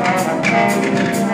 Música